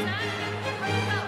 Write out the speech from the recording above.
Música